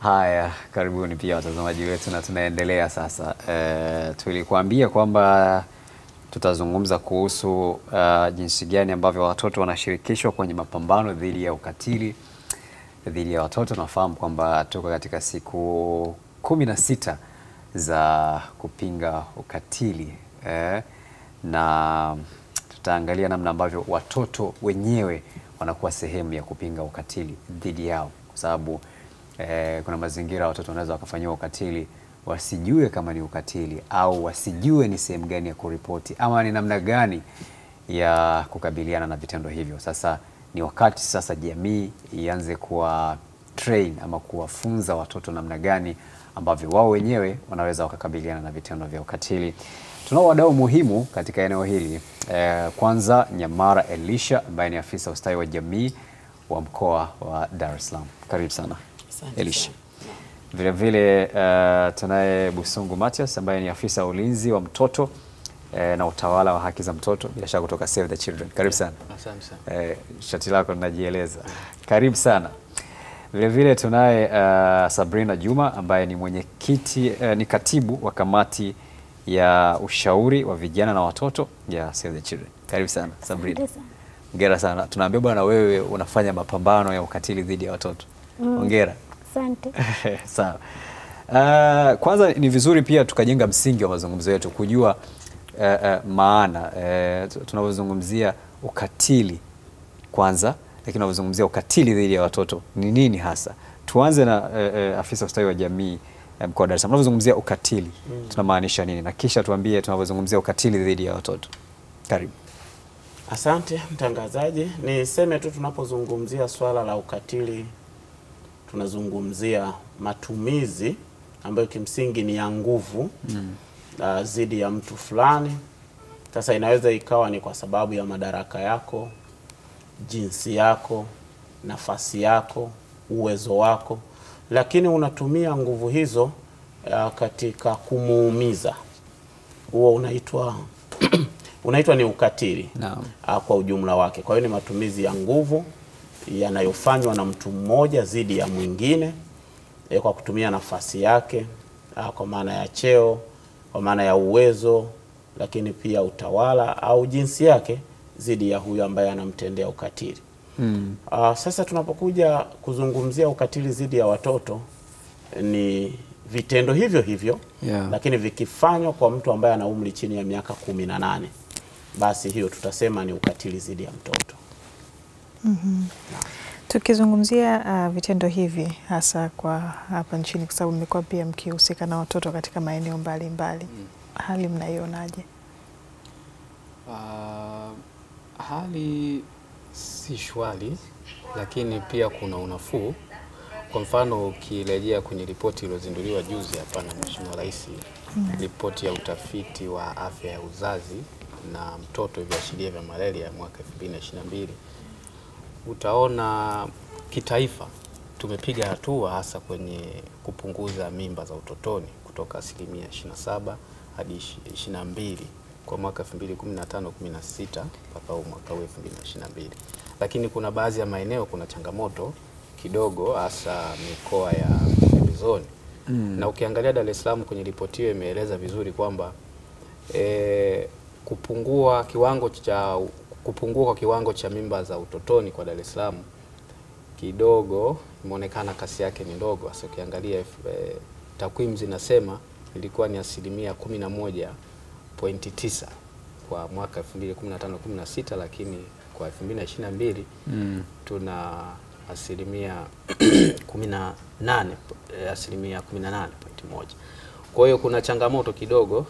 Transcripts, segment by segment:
Haya, karibuni pia watazamaji wetu, na tunaendelea sasa. E, tulikuambia kwamba tutazungumza kuhusu uh, jinsi gani ambavyo watoto wanashirikishwa kwenye mapambano dhidi ya ukatili dhidi ya watoto. Nafahamu kwamba tuko katika siku kumi na sita za kupinga ukatili eh, na tutaangalia namna ambavyo watoto wenyewe wanakuwa sehemu ya kupinga ukatili dhidi yao, kwa sababu eh, kuna mazingira watoto wanaweza wakafanyiwa ukatili wasijue kama ni ukatili au wasijue ni sehemu gani ya kuripoti ama ni namna gani ya kukabiliana na vitendo hivyo. Sasa ni wakati sasa jamii ianze kuwa train ama kuwafunza watoto namna gani ambavyo wao wenyewe wanaweza wakakabiliana na vitendo vya ukatili. Tunao wadau muhimu katika eneo hili eh, kwanza Nyamara Elisha ambaye ni afisa ustawi wa jamii wa mkoa wa Dar es Salaam. Karibu sana Elisha. Vile vile uh, tunaye Busungu Matias ambaye ni afisa ulinzi wa mtoto eh, na utawala wa haki za mtoto bila shaka kutoka Save the Children. Karibu sana. Asante sana. Eh, shati lako linajieleza. Karibu sana. Vile vile tunaye uh, Sabrina Juma ambaye ni mwenyekiti uh, ni katibu wa kamati ya ushauri wa vijana na watoto ya Save the Children. Karibu sana Sabrina. Hongera sana. Tunaambia bwana, wewe unafanya mapambano ya ukatili dhidi ya watoto. Hongera. Asante. Sawa. Uh, kwanza ni vizuri pia tukajenga msingi wa mazungumzo yetu kujua uh, uh, maana uh, tunavyozungumzia ukatili kwanza, lakini tunavyozungumzia ukatili dhidi ya watoto ni nini hasa. Tuanze na uh, uh, afisa ustawi wa jamii uh, mkoa wa Dar es Salaam. Tunavyozungumzia ukatili mm. tunamaanisha nini, na kisha tuambie tunavyozungumzia ukatili dhidi ya watoto. Karibu. Asante mtangazaji, niseme tu tunapozungumzia swala la ukatili tunazungumzia matumizi ambayo kimsingi ni ya nguvu mm. uh, zidi ya mtu fulani. Sasa inaweza ikawa ni kwa sababu ya madaraka yako, jinsi yako, nafasi yako, uwezo wako, lakini unatumia nguvu hizo uh, katika kumuumiza. Huo unaitwa unaitwa ni ukatili no. uh, kwa ujumla wake. Kwa hiyo ni matumizi ya nguvu yanayofanywa na mtu mmoja dhidi ya mwingine e, kwa kutumia nafasi yake a, kwa maana ya cheo, kwa maana ya uwezo, lakini pia utawala au jinsi yake dhidi ya huyo ambaye anamtendea ukatili. Mm. Uh, sasa tunapokuja kuzungumzia ukatili dhidi ya watoto ni vitendo hivyo hivyo Yeah. lakini vikifanywa kwa mtu ambaye ana umri chini ya miaka kumi na nane basi hiyo tutasema ni ukatili dhidi ya mtoto. Tukizungumzia uh, vitendo hivi hasa kwa hapa nchini, kwa sababu mmekuwa pia mkihusika na watoto katika maeneo mbalimbali, mm. hali mnaionaje? Uh, hali si shwari, lakini pia kuna unafuu. Kwa mfano ukirejea kwenye ripoti iliyozinduliwa juzi hapa na Mheshimiwa Rais, ripoti ya utafiti wa afya ya uzazi na mtoto viashiria vya malaria mwaka 2022 utaona kitaifa tumepiga hatua hasa kwenye kupunguza mimba za utotoni kutoka asilimia 27 hadi 22 kwa mwaka 2015 16 mpaka huu mwaka huu 2022, lakini kuna baadhi ya maeneo kuna changamoto kidogo, hasa mikoa ya pembezoni. Na ukiangalia Dar es Salaam kwenye ripoti hiyo imeeleza vizuri kwamba e, kupungua kiwango cha kupungua kwa kiwango cha mimba za utotoni kwa Dar es Salaam kidogo imeonekana kasi yake ni ndogo. Hasa ukiangalia e, takwimu zinasema ilikuwa ni asilimia kumi na moja pointi tisa kwa mwaka 2015 16, lakini kwa 2022 Mm. tuna asilimia kumi na nane eh, asilimia kumi na nane pointi moja. Kwa hiyo kuna changamoto kidogo.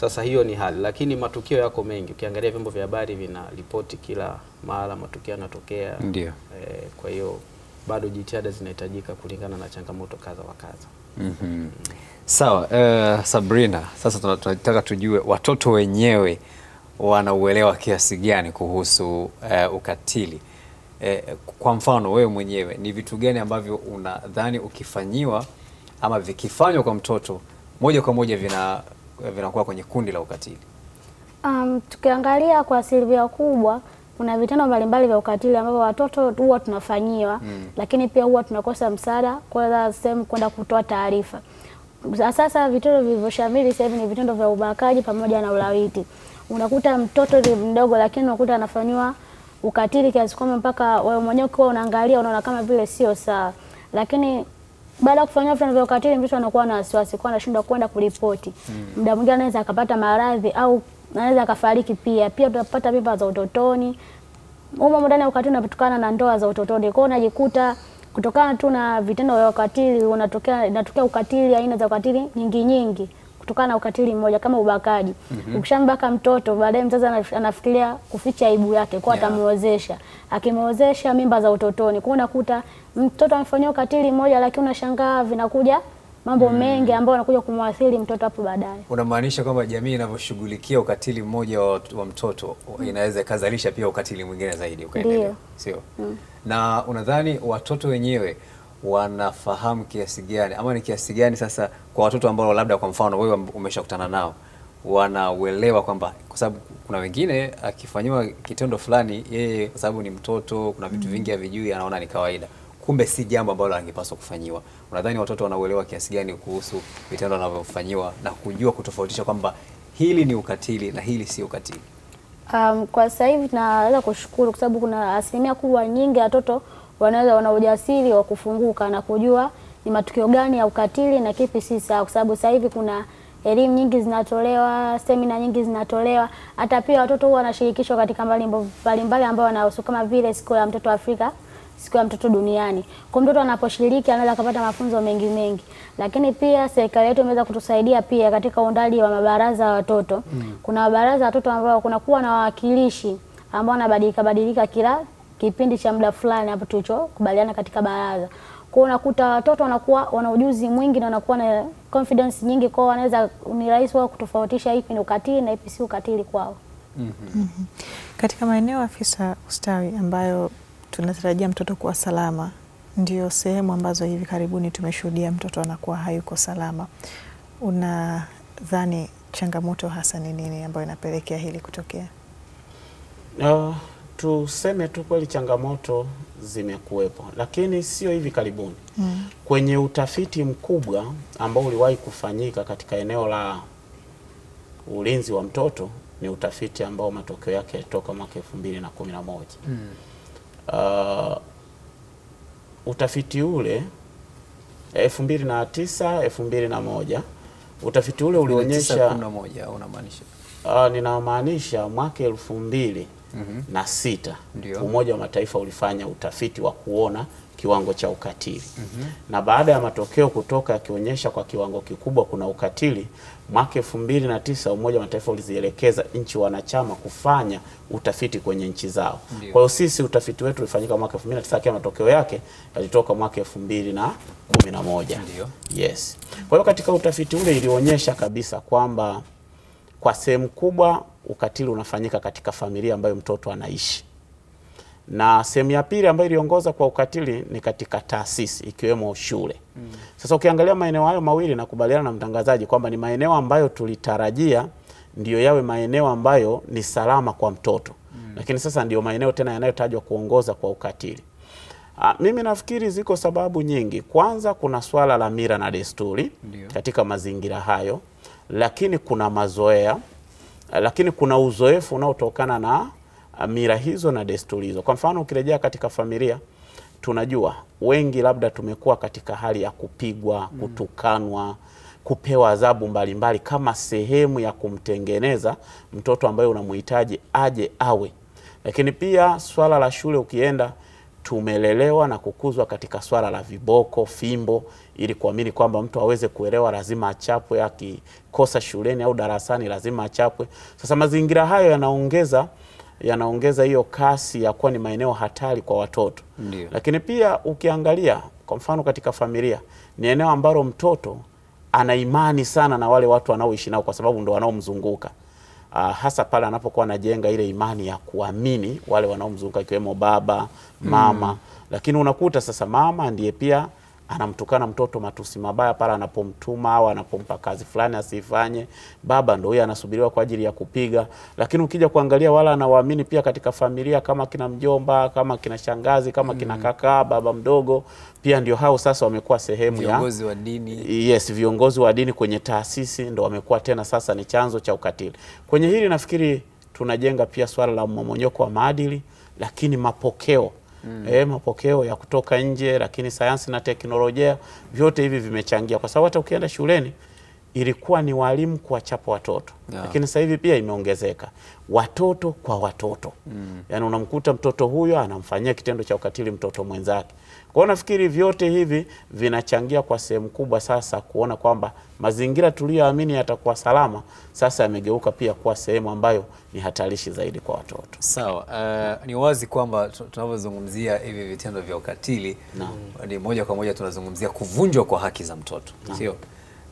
Sasa hiyo ni hali, lakini matukio yako mengi. Ukiangalia vyombo vya habari vina ripoti kila mahala matukio yanatokea. Ndio. E, kwa hiyo bado jitihada zinahitajika kulingana na changamoto kadha wa kadha. mm. Sawa, Uh, Sabrina, sasa tunataka tujue watoto wenyewe wanauelewa kiasi gani kuhusu uh, ukatili. uh, kwa mfano wewe mwenyewe ni vitu gani ambavyo unadhani ukifanyiwa ama vikifanywa kwa mtoto moja kwa moja vina vinakuwa kwenye kundi la ukatili? Um, tukiangalia kwa asilimia kubwa kuna vitendo mbalimbali vya ukatili ambavyo watoto huwa tunafanyiwa mm. lakini pia huwa tunakosa msaada kwenda sehemu kwenda kutoa taarifa. Sasa vitendo vilivyoshamiri sasa hivi ni vitendo vya ubakaji pamoja na ulawiti. Unakuta mtoto ni mdogo, lakini unakuta anafanyiwa ukatili kiasi kwamba mpaka wewe mwenyewe ukiwa unaangalia unaona kama vile sio sawa, lakini baada ya kufanyiwa vitendo vya ukatili mtoto anakuwa na wasiwasi, kwa anashindwa kwenda kuripoti. Muda mwingine anaweza akapata maradhi au anaweza akafariki pia. Pia tunapata mimba za utotoni. Humo ndani ya ukatili unatokana na ndoa za utotoni. Kwa hiyo unajikuta kutokana tu na vitendo vya ukatili unatokea inatokea ukatili aina za ukatili nyingi nyingi kutokana na ukatili mmoja kama ubakaji. mm -hmm. Ukishambaka mtoto baadaye mzazi anafikiria kuficha aibu yake kwa Yeah. atamwozesha. Akimwozesha mimba za utotoni. Kwa unakuta mtoto amefanyiwa ukatili mmoja lakini unashangaa vinakuja mambo mm. mengi ambayo yanakuja kumwathiri mtoto hapo baadaye. Unamaanisha kwamba jamii inavyoshughulikia ukatili mmoja wa, wa mtoto mm. inaweza ikazalisha pia ukatili mwingine zaidi ukaendelea, sio? mm. Na unadhani watoto wenyewe wanafahamu kiasi gani ama ni kiasi gani sasa kwa watoto ambao labda kwa mfano wewe umeshakutana nao wanauelewa kwamba kwa sababu kuna wengine akifanyiwa kitendo fulani yeye kwa sababu ni mtoto kuna vitu vingi havijui anaona ni kawaida. Kumbe si jambo ambalo angepaswa kufanyiwa. Unadhani watoto wanauelewa kiasi gani kuhusu vitendo wanavyofanyiwa na kujua kutofautisha kwamba hili ni ukatili na hili si ukatili? Um, kwa sasa hivi tunaweza kushukuru kwa sababu kuna asilimia kubwa nyingi ya watoto wanaweza wana ujasiri wa kufunguka na kujua ni matukio gani ya ukatili na kipi si sawa, kwa sababu sasa hivi kuna elimu nyingi zinatolewa, semina nyingi zinatolewa. Hata pia watoto huwa wanashirikishwa katika mbalimbali ambayo wanahusu kama vile siku ya mtoto Afrika siku ya mtoto duniani. Kwa mtoto anaposhiriki anaweza kupata mafunzo mengi mengi, lakini pia serikali yetu imeweza kutusaidia pia katika uundaji wa mabaraza ya watoto. mm. Kuna mabaraza ya watoto ambao kunakuwa na wawakilishi ambao wanabadilika badilika kila kipindi cha muda fulani hapo tulichokubaliana katika baraza. Kwa unakuta watoto wanakuwa wana ujuzi mwingi na wanakuwa na confidence nyingi, kwao wanaweza ni rahisi wao kutofautisha ipi ni ukatili na ipi si ukatili kwao. mm -hmm. mm -hmm. Katika maeneo afisa ustawi ambayo tunatarajia mtoto kuwa salama, ndio sehemu ambazo hivi karibuni tumeshuhudia mtoto anakuwa hayuko salama. Unadhani changamoto hasa ni nini ambayo inapelekea hili kutokea? Uh, tuseme tu kweli changamoto zimekuwepo, lakini sio hivi karibuni. Mm. Kwenye utafiti mkubwa ambao uliwahi kufanyika katika eneo la ulinzi wa mtoto, ni utafiti ambao matokeo yake yalitoka mwaka elfu mbili na kumi na moja. Uh, utafiti ule elfu mbili na tisa elfu mbili na moja utafiti ule ulionyesha unamaanisha Uh, ninamaanisha mwaka elfu mbili na sita Ndiyo. Umoja wa Mataifa ulifanya utafiti wa kuona kiwango cha ukatili mm -hmm. na baada ya matokeo kutoka yakionyesha kwa kiwango kikubwa kuna ukatili, mwaka elfu mbili na tisa Umoja wa Mataifa ulizielekeza nchi wanachama kufanya utafiti kwenye nchi zao. Kwa hiyo sisi utafiti wetu ulifanyika mwaka elfu mbili na tisa lakini matokeo yake yalitoka mwaka elfu mbili na kumi na moja. Ndio. Yes. Kwa hiyo katika utafiti ule ilionyesha kabisa kwamba kwa sehemu kubwa ukatili unafanyika katika familia ambayo mtoto anaishi, na sehemu ya pili ambayo iliongoza kwa ukatili ni katika taasisi ikiwemo shule. Mm. Sasa ukiangalia maeneo hayo mawili, nakubaliana na mtangazaji kwamba ni maeneo ambayo tulitarajia ndiyo yawe maeneo ambayo ni salama kwa mtoto, mm. lakini sasa ndiyo maeneo tena yanayotajwa kuongoza kwa ukatili. A, mimi nafikiri ziko sababu nyingi. Kwanza kuna swala la mira na desturi katika mazingira hayo, lakini kuna mazoea, ah, lakini kuna uzoefu unaotokana na mira hizo na desturi hizo. Kwa mfano ukirejea katika familia, tunajua wengi labda tumekuwa katika hali ya kupigwa, kutukanwa, kupewa adhabu mbalimbali kama sehemu ya kumtengeneza mtoto ambaye unamhitaji aje awe. Lakini pia swala la shule ukienda tumelelewa na kukuzwa katika swala la viboko, fimbo, ili kuamini kwamba mtu aweze kuelewa lazima achapwe, akikosa shuleni au darasani lazima achapwe. Sasa mazingira hayo yanaongeza yanaongeza hiyo kasi ya kuwa ni maeneo hatari kwa watoto. Ndiyo. Lakini pia ukiangalia kwa mfano katika familia ni eneo ambalo mtoto ana imani sana na wale watu wanaoishi nao kwa sababu ndo wanaomzunguka. Uh, hasa pale anapokuwa anajenga ile imani ya kuamini wale wanaomzunguka ikiwemo baba, mama. mm. Lakini unakuta sasa mama ndiye pia anamtukana mtoto matusi mabaya pale anapomtuma au anapompa kazi fulani asifanye. Baba ndio huyo anasubiriwa kwa ajili ya kupiga, lakini ukija kuangalia wala anawaamini pia katika familia kama kina mjomba, kama kina shangazi, kama kina kaka, baba mdogo, pia ndio hao sasa wamekuwa sehemu ya Viongozi wa dini Yes, viongozi wa dini kwenye taasisi ndo wamekuwa tena sasa ni chanzo cha ukatili. Kwenye hili nafikiri tunajenga pia swala la mmomonyoko wa maadili, lakini mapokeo eh, mapokeo ya kutoka nje, lakini sayansi na teknolojia, vyote hivi vimechangia, kwa sababu hata ukienda shuleni ilikuwa ni walimu kuwachapa watoto Yeah. lakini sasa hivi pia imeongezeka watoto kwa watoto mm. Yaani unamkuta mtoto huyo anamfanyia kitendo cha ukatili mtoto mwenzake. Kwa hiyo nafikiri vyote hivi vinachangia kwa sehemu kubwa sasa kuona kwamba mazingira tuliyoamini yatakuwa salama sasa yamegeuka pia kuwa sehemu ambayo ni hatarishi zaidi kwa watoto. Sawa. Uh, ni wazi kwamba tu- tunavyozungumzia hivi vitendo vya ukatili na, ni moja kwa moja tunazungumzia kuvunjwa kwa haki za mtoto, sio?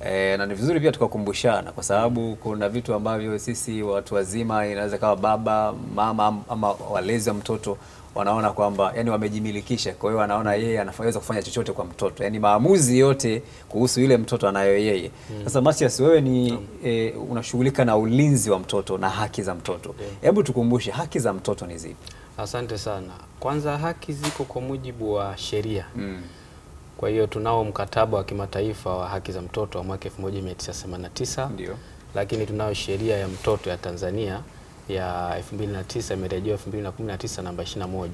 E, na ni vizuri pia tukakumbushana kwa sababu kuna vitu ambavyo sisi watu wazima, inaweza kawa baba, mama ama walezi wa mtoto wanaona kwamba yani wamejimilikisha, kwa hiyo wanaona yeye anaweza kufanya chochote kwa mtoto, yani maamuzi yote kuhusu yule mtoto anayo yeye. Sasa Matias, wewe ni e, unashughulika na ulinzi wa mtoto na haki za mtoto, hebu tukumbushe haki za mtoto ni zipi? Asante sana. Kwanza haki ziko kwa mujibu wa sheria. Mm. Kwa hiyo tunao mkataba wa kimataifa wa haki za mtoto wa mwaka 1989 Ndio. lakini tunayo sheria ya mtoto ya Tanzania ya 2009 imerejewa 2019 namba 21.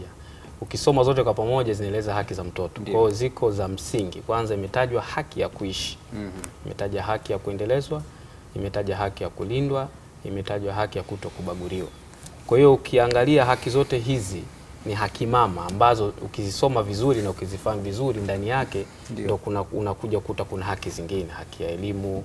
Ukisoma zote kwa pamoja zinaeleza haki za mtoto. Kwa hiyo ziko za msingi. Kwanza imetajwa haki ya kuishi. mm -hmm. Imetaja haki ya kuendelezwa, imetaja haki ya kulindwa, imetajwa haki ya kutokubaguliwa. Kwa hiyo ukiangalia haki zote hizi ni haki mama ambazo ukizisoma vizuri na ukizifahamu vizuri ndani yake Ndio. kuna unakuja kuta kuna haki zingine, haki ya elimu,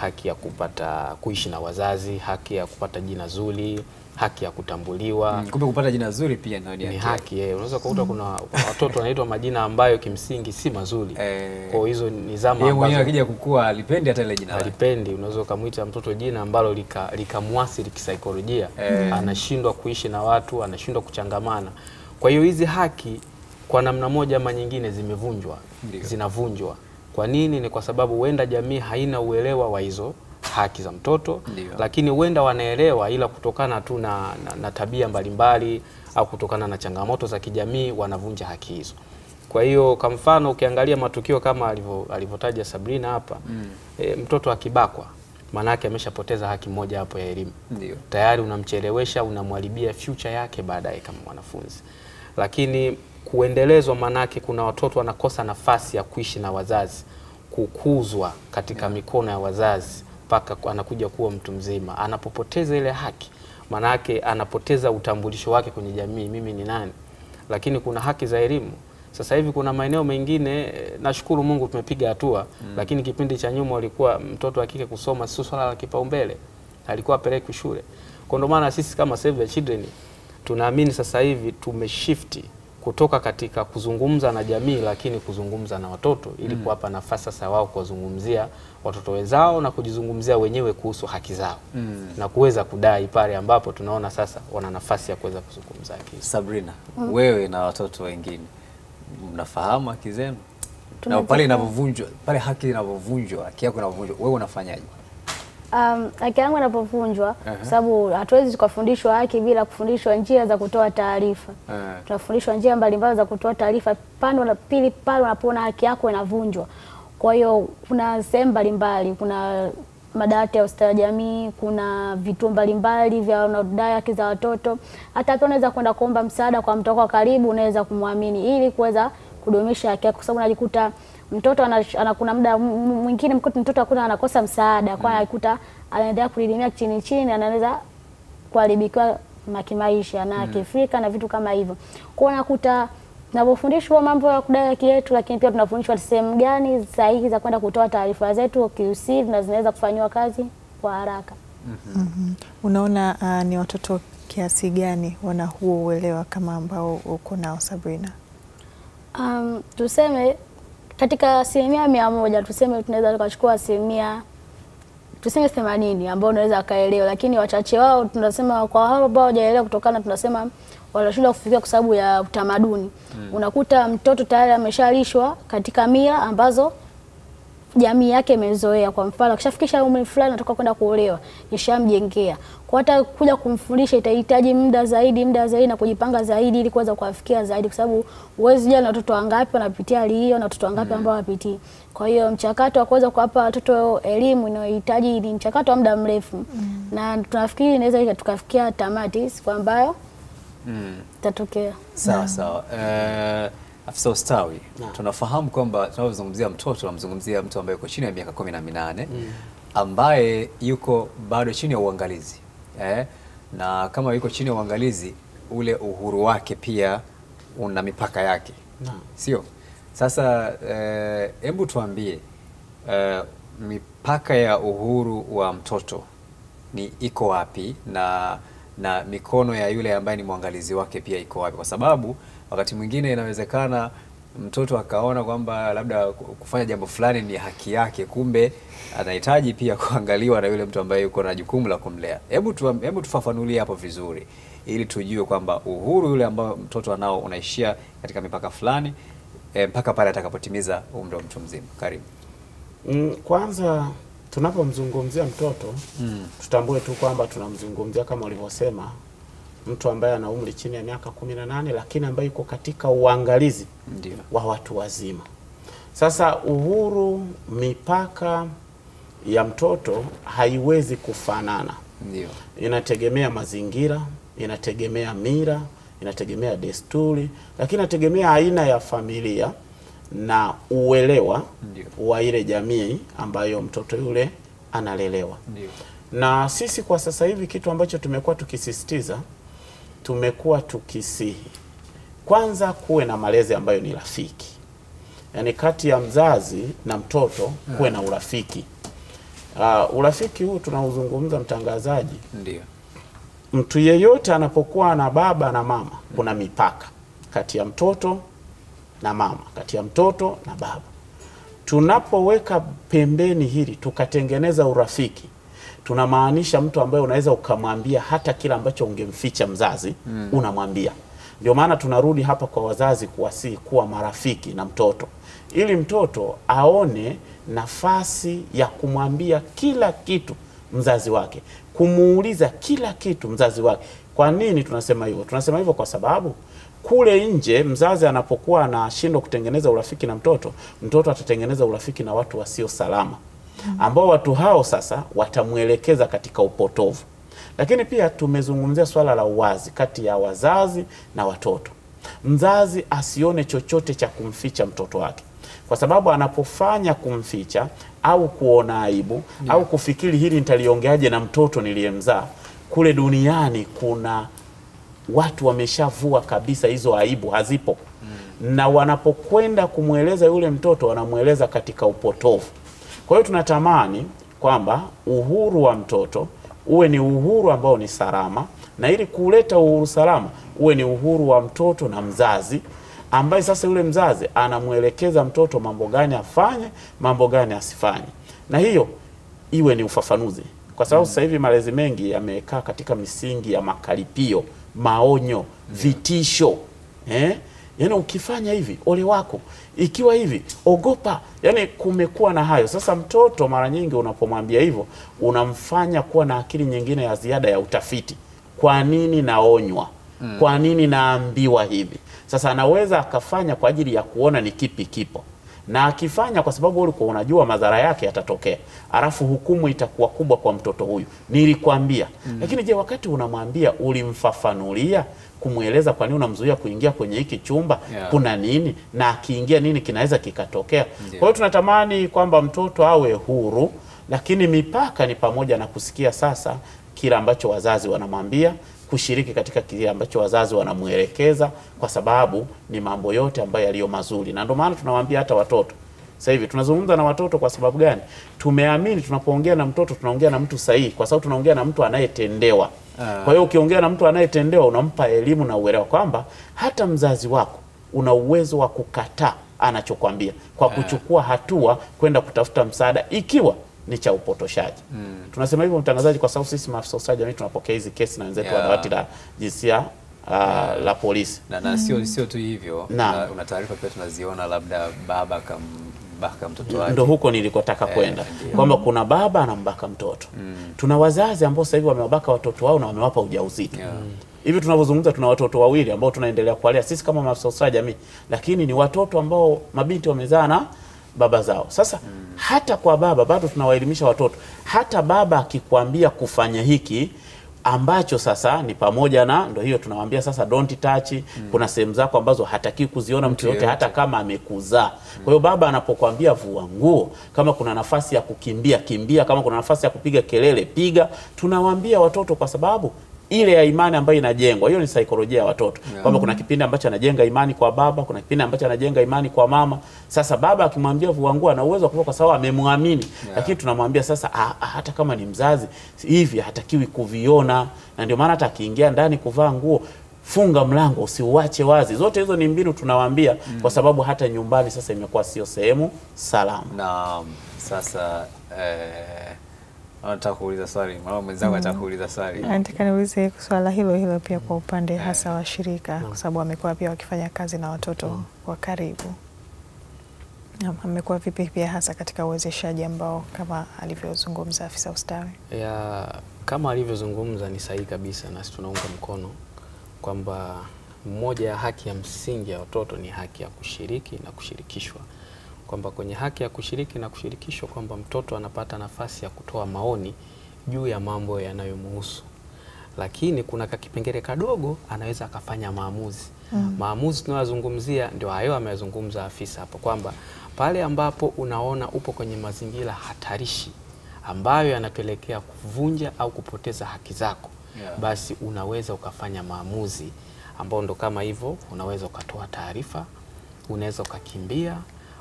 haki ya kupata kuishi na wazazi, haki ya kupata jina zuri, haki ya kutambuliwa Mm, Kumbe kupata jina zuri pia ndio ni haki eh. Unaweza kukuta kuna watoto wanaitwa majina ambayo kimsingi si mazuri. Eh. Kwa hizo ni zama Yeye mwenyewe akija kukua alipendi hata ile jina alipendi. Unaweza ukamwita mtoto jina ambalo lika- likamwathiri kisaikolojia, Eh. anashindwa kuishi na watu, anashindwa kuchangamana. Kwa hiyo hizi haki kwa namna moja ama nyingine zimevunjwa, zinavunjwa. Kwa nini? Ni kwa sababu huenda jamii haina uelewa wa hizo haki za mtoto Ndiyo. lakini huenda wanaelewa, ila kutokana tu na, na, na tabia mbalimbali au kutokana na changamoto za kijamii wanavunja haki hizo. Kwa hiyo kwa mfano ukiangalia matukio kama alivyo- alivyotaja Sabrina hapa mm. e, mtoto akibakwa maana yake ameshapoteza haki moja hapo ya elimu Ndiyo. tayari unamchelewesha, unamharibia future yake baadaye kama mwanafunzi. Lakini kuendelezwa, maanake kuna watoto wanakosa nafasi ya kuishi na wazazi, kukuzwa katika yeah. mikono ya wazazi mpaka anakuja kuwa mtu mzima. Anapopoteza ile haki, maanake anapoteza utambulisho wake kwenye jamii, mimi ni nani. Lakini kuna haki za elimu. Sasa hivi kuna maeneo mengine eh, nashukuru Mungu tumepiga hatua mm. lakini kipindi cha nyuma walikuwa mtoto wa kike kusoma sio swala la kipaumbele alikuwa apelekwi shule. Kwa ndo maana sisi kama Save the Children tunaamini sasa hivi tumeshifti kutoka katika kuzungumza na jamii, lakini kuzungumza na watoto ili mm. kuwapa nafasi sasa wao kuwazungumzia watoto wenzao na kujizungumzia wenyewe kuhusu haki zao mm. na kuweza kudai pale ambapo tunaona sasa wana nafasi ya kuweza kuzungumza haki Sabrina, mm. wewe na watoto wengine mnafahamu haki zenu? Na pale inavyovunjwa, pale haki inavyovunjwa, haki yako inavyovunjwa, wewe unafanyaje? Um, haki yangu inapovunjwa uh -huh. sababu hatuwezi tukafundishwa haki bila kufundishwa njia za kutoa taarifa. Uh -huh. Tunafundishwa njia mbalimbali za kutoa taarifa pande na pili pale unapoona haki yako inavunjwa. Kwa hiyo kuna sehemu mbalimbali, kuna madawati ya ustawi wa jamii, kuna vituo mbalimbali vya wanaodai haki za watoto. Hata pia unaweza kwenda kuomba msaada kwa mtu wako wa karibu, unaweza kumwamini ili kuweza kudumisha haki yako, kwa sababu unajikuta mtoto ana, ana kuna muda mwingine mkuta mtoto akuna anakosa msaada, kwa hiyo akuta anaendelea kudidimia chini chini, anaweza kuharibikiwa makimaisha na na kifika na vitu kama hivyo. Kwa nakuta tunapofundishwa mambo ya kudai haki yetu, lakini pia tunafundishwa sehemu gani sahihi za kwenda kutoa taarifa zetu kiusiri na zinaweza kufanyiwa kazi kwa haraka. mm -hmm. Mm -hmm. Unaona uh, ni watoto kiasi gani wana huo uelewa kama ambao uko nao Sabrina? Um, tuseme katika asilimia mia moja tuseme tunaweza tukachukua asilimia tuseme themanini ambao unaweza akaelewa, lakini wachache wao tunasema kwa hao ambao hawajaelewa, kutokana tunasema wanashindwa kufikia kwa sababu ya utamaduni. Unakuta mtoto tayari ameshalishwa katika mila ambazo jamii yake imezoea. Kwa mfano, akishafikisha umri fulani anatoka kwenda kuolewa, ishamjengea kwa hata kuja kumfundisha itahitaji muda zaidi, muda zaidi na kujipanga zaidi, ili kuweza kuwafikia zaidi, kwa sababu uwezi jua na watoto wangapi wanapitia hali hiyo na watoto wangapi ambao hawapitii. Kwa hiyo mchakato wa kuweza kuwapa watoto elimu inayohitaji ni mchakato wa muda mrefu, mm. na tunafikiri inaweza tukafikia tamati siku ambayo mm. tatokea Sawa sawa. Eh, afisa ustawi, na. tunafahamu kwamba tunavyozungumzia mtoto tunamzungumzia mtu ambaye yuko chini ya miaka kumi na minane ambaye yuko bado chini ya uangalizi eh? na kama yuko chini ya uangalizi ule uhuru wake pia una mipaka yake na. sio? Sasa eh, hebu tuambie eh, mipaka ya uhuru wa mtoto ni iko wapi na na mikono ya yule ambaye ni mwangalizi wake pia iko wapi? Kwa sababu wakati mwingine inawezekana mtoto akaona kwamba labda kufanya jambo fulani ni haki yake, kumbe anahitaji pia kuangaliwa na yule mtu ambaye yuko na jukumu la kumlea. Hebu tu, hebu tufafanulie hapo vizuri ili tujue kwamba uhuru yule ambao mtoto anao unaishia katika mipaka fulani e, mpaka pale atakapotimiza umri wa mtu mzima. Karibu. Mm, kwanza tunapomzungumzia mtoto mm, tutambue tu kwamba tunamzungumzia kama ulivyosema mtu ambaye ana umri chini ya miaka kumi na nane lakini ambaye yuko katika uangalizi Ndiyo. wa watu wazima. Sasa uhuru, mipaka ya mtoto haiwezi kufanana, Ndiyo. inategemea mazingira, inategemea mira, inategemea desturi, lakini inategemea aina ya familia na uelewa Ndiyo. wa ile jamii ambayo mtoto yule analelewa. Ndiyo. Na sisi kwa sasa hivi kitu ambacho tumekuwa tukisisitiza, tumekuwa tukisihi kwanza kuwe na malezi ambayo ni rafiki, yaani kati ya mzazi na mtoto kuwe na urafiki. Uh, urafiki huu tunauzungumza mtangazaji, Ndio. mtu yeyote anapokuwa na baba na mama, kuna mipaka kati ya mtoto na mama, kati ya mtoto na baba. Tunapoweka pembeni hili tukatengeneza urafiki, tunamaanisha mtu ambaye unaweza ukamwambia hata kile ambacho ungemficha mzazi mm. unamwambia. Ndio maana tunarudi hapa kwa wazazi kuwasihi kuwa marafiki na mtoto, ili mtoto aone nafasi ya kumwambia kila kitu mzazi wake, kumuuliza kila kitu mzazi wake. Kwa nini tunasema hivyo? Tunasema hivyo kwa sababu kule nje mzazi anapokuwa anashindwa kutengeneza urafiki na mtoto, mtoto atatengeneza urafiki na watu wasio salama, ambao watu hao sasa watamwelekeza katika upotovu. Lakini pia tumezungumzia swala la uwazi kati ya wazazi na watoto. Mzazi asione chochote cha kumficha mtoto wake, kwa sababu anapofanya kumficha au kuona aibu yeah, au kufikiri hili nitaliongeaje na mtoto niliyemzaa, kule duniani kuna watu wameshavua kabisa hizo aibu hazipo mm. na wanapokwenda kumweleza yule mtoto wanamweleza katika upotovu. Kwa hiyo tunatamani kwamba uhuru wa mtoto uwe ni uhuru ambao ni salama, na ili kuleta uhuru salama uwe ni uhuru wa mtoto na mzazi, ambaye sasa yule mzazi anamwelekeza mtoto mambo gani afanye, mambo gani asifanye, na hiyo iwe ni ufafanuzi, kwa sababu sasa hivi malezi mengi yamekaa katika misingi ya makaripio, maonyo, vitisho eh? Yaani ukifanya hivi ole wako, ikiwa hivi ogopa. Yani kumekuwa na hayo. Sasa mtoto mara nyingi unapomwambia hivyo, unamfanya kuwa na akili nyingine ya ziada ya utafiti. Kwa nini naonywa? Kwa nini naambiwa hivi? Sasa anaweza akafanya kwa ajili ya kuona ni kipi kipo na akifanya kwa sababu ulikuwa unajua madhara yake yatatokea, alafu hukumu itakuwa kubwa kwa mtoto huyu, nilikwambia. Mm. Lakini je, wakati unamwambia ulimfafanulia kumweleza kwa nini unamzuia kuingia kwenye hiki chumba Yeah. kuna nini, na akiingia nini kinaweza kikatokea? yeah. Kwa hiyo tunatamani kwamba mtoto awe huru, lakini mipaka ni pamoja na kusikia sasa kile ambacho wazazi wanamwambia kushiriki katika kile ambacho wazazi wanamwelekeza, kwa sababu ni mambo yote ambayo yaliyo mazuri, na ndio maana tunawaambia hata watoto. Sasa hivi tunazungumza na watoto kwa sababu gani? Tumeamini tunapoongea na mtoto tunaongea na mtu sahihi, kwa sababu tunaongea na mtu anayetendewa. Ah. Kwa hiyo ukiongea na mtu anayetendewa, unampa elimu na uelewa kwamba hata mzazi wako una uwezo wa kukataa anachokwambia kwa kuchukua hatua kwenda kutafuta msaada ikiwa ni cha upotoshaji. Mm. Tunasema hivyo mtangazaji, kwa sababu sisi maafisa ustawi jamii tunapokea hizi kesi na wenzetu wa Yeah. dawati la jinsia uh, yeah. la polisi. na, na sio sio tu hivyo na, una, una taarifa pia tunaziona labda baba kambaka mtoto wake ndo huko nilikotaka kwenda kwamba kuna baba anambaka mtoto mm. tuna wazazi ambao sasa hivi wamewabaka watoto wao na wamewapa ujauzito Yeah. hivi tunavyozungumza tuna watoto wawili ambao tunaendelea kuwalea sisi kama maafisa ustawi jamii lakini ni watoto ambao mabinti wamezaa na baba zao sasa mm. hata kwa baba bado tunawaelimisha watoto hata baba akikwambia kufanya hiki ambacho sasa ni pamoja na ndo hiyo tunawaambia sasa don't touch Mm. kuna sehemu zako ambazo hataki kuziona mtu yote hata kama amekuzaa Mm. kwa hiyo baba anapokuambia vua nguo kama kuna nafasi ya kukimbia kimbia kama kuna nafasi ya kupiga kelele piga tunawaambia watoto kwa sababu ile ya imani ambayo inajengwa. Hiyo ni saikolojia ya watoto. Yeah. kwamba kuna kipindi ambacho anajenga imani kwa baba kuna kipindi ambacho anajenga imani kwa mama. Sasa baba akimwambia vua nguo ana uwezo kwa sababu amemwamini. Yeah. lakini tunamwambia sasa ah, ah, hata kama ni mzazi hivi hatakiwi kuviona. Na ndio maana hata akiingia ndani kuvaa nguo funga mlango usiuache wazi. Zote hizo ni mbinu tunawaambia kwa sababu hata nyumbani sasa imekuwa sio sehemu salama. Naam, sasa eh, nataka kuuliza swali mwana mwenzangu anataka kuuliza swali Nataka niulize swala hilo hilo pia kwa upande hasa wa shirika, kwa sababu amekuwa pia wakifanya kazi na watoto mm. wa karibu. Amekuwa vipi pia hasa katika uwezeshaji ambao kama alivyozungumza afisa ustawi? ya kama alivyozungumza ni sahihi kabisa, nasi tunaunga mkono kwamba moja ya haki ya msingi ya watoto ni haki ya kushiriki na kushirikishwa, kwamba kwenye haki ya kushiriki na kushirikishwa kwamba mtoto anapata nafasi ya kutoa maoni juu ya mambo yanayomhusu, lakini kuna kakipengele kadogo anaweza akafanya maamuzi. mm. Maamuzi tunayozungumzia ndio hayo ameyazungumza afisa hapo kwamba pale ambapo unaona upo kwenye mazingira hatarishi ambayo yanapelekea kuvunja au kupoteza haki zako Yeah. basi unaweza ukafanya maamuzi ambao ndo kama hivyo, unaweza ukatoa taarifa, unaweza ukakimbia,